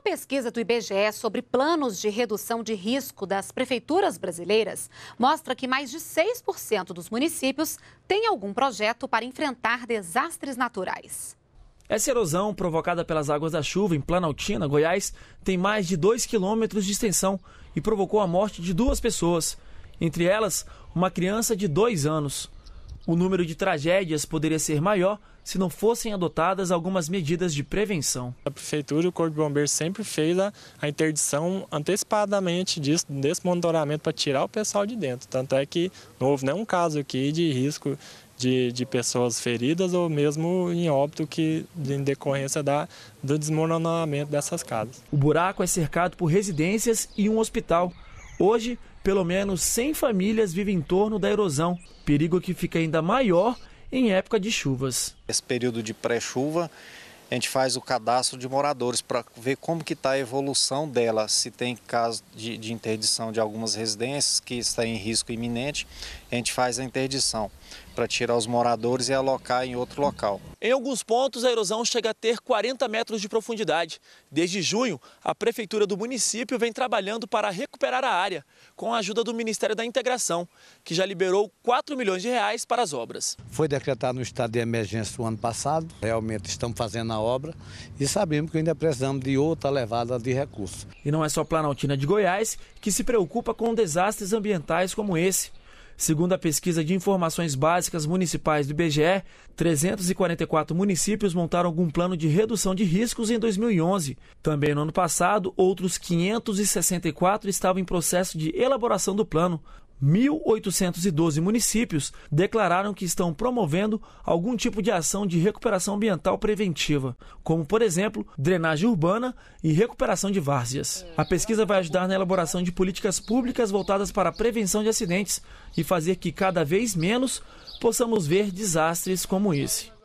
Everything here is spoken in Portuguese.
Uma pesquisa do IBGE sobre planos de redução de risco das prefeituras brasileiras mostra que mais de 6% dos municípios têm algum projeto para enfrentar desastres naturais. Essa erosão, provocada pelas águas da chuva em Planaltina, Goiás, tem mais de 2 quilômetros de extensão e provocou a morte de duas pessoas, entre elas uma criança de dois anos. O número de tragédias poderia ser maior se não fossem adotadas algumas medidas de prevenção. A Prefeitura e o Corpo de Bombeiros sempre fez a, a interdição antecipadamente disso, desse monitoramento para tirar o pessoal de dentro. Tanto é que não houve nenhum caso aqui de risco de, de pessoas feridas ou mesmo em óbito que em decorrência da, do desmoronamento dessas casas. O buraco é cercado por residências e um hospital. Hoje, pelo menos 100 famílias vivem em torno da erosão, perigo que fica ainda maior em época de chuvas. Esse período de pré-chuva, a gente faz o cadastro de moradores para ver como que está a evolução dela, se tem caso de, de interdição de algumas residências que está em risco iminente, a gente faz a interdição para tirar os moradores e alocar em outro local. Em alguns pontos, a erosão chega a ter 40 metros de profundidade. Desde junho, a Prefeitura do município vem trabalhando para recuperar a área, com a ajuda do Ministério da Integração, que já liberou 4 milhões de reais para as obras. Foi decretado no estado de emergência o ano passado, realmente estamos fazendo a obra e sabemos que ainda precisamos de outra levada de recursos. E não é só Planaltina de Goiás que se preocupa com desastres ambientais como esse. Segundo a pesquisa de informações básicas municipais do IBGE, 344 municípios montaram algum plano de redução de riscos em 2011. Também no ano passado, outros 564 estavam em processo de elaboração do plano. 1.812 municípios declararam que estão promovendo algum tipo de ação de recuperação ambiental preventiva, como, por exemplo, drenagem urbana e recuperação de várzeas. A pesquisa vai ajudar na elaboração de políticas públicas voltadas para a prevenção de acidentes e fazer que cada vez menos possamos ver desastres como esse.